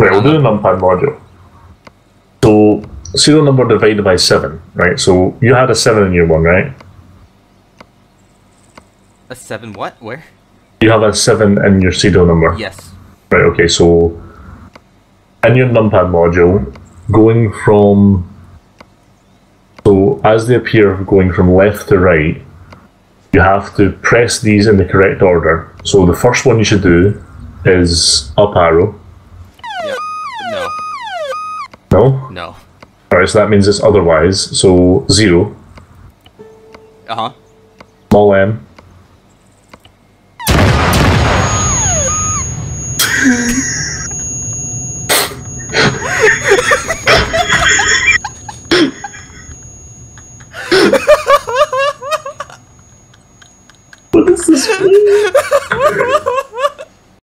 Right, we'll do the numpad module. So serial number divided by seven, right? So you had a seven in your one, right? A seven what? Where? You have a seven in your serial number. Yes. Right, okay, so in your numpad module, going from so as they appear going from left to right, you have to press these in the correct order. So the first one you should do is up arrow. No. No? No. Alright, so that means it's otherwise. So, zero. Uh huh. Small m. what is this?